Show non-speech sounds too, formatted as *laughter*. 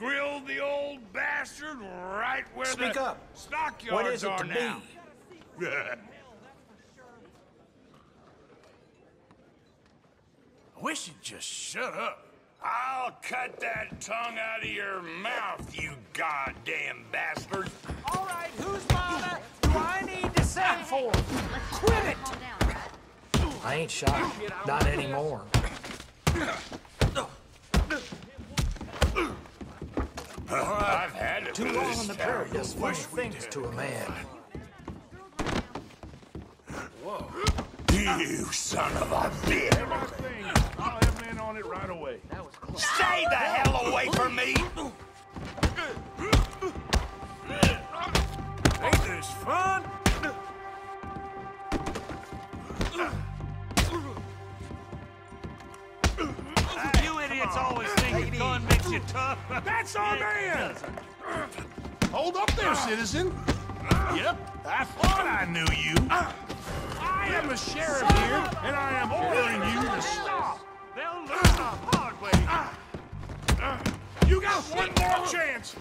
grilled the old bastard right where Speak the up. stockyards What is it are to now. be? *laughs* I wish you'd just shut up. I'll cut that tongue out of your mouth, you goddamn bastard. All right, whose mama do I need to send for? Quit it! I ain't shot. Not anymore. I've had it Too long this on the town. prairie does funny things to a man. You son of a bitch! I'll have men on it right away. Stay the hell away from me! Ain't this fun? You idiots always think a you tough. That's our man! Hold up there, citizen. Yep, I thought I knew you. I am the sheriff here, and I am ordering you to stop. They'll learn the hard way. You got one more chance.